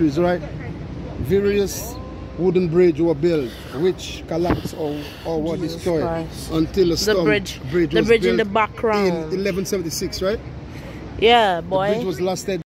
Right? Various wooden bridge were built, which collapsed or, or were Jesus destroyed Christ. until a The bridge, bridge the bridge in the background. in 1176, right? yeah, The bridge boy. was lasted